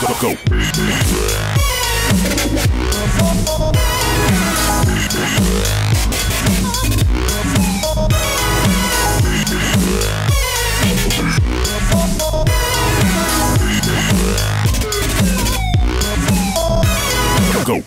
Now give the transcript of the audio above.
go, go, go. Go.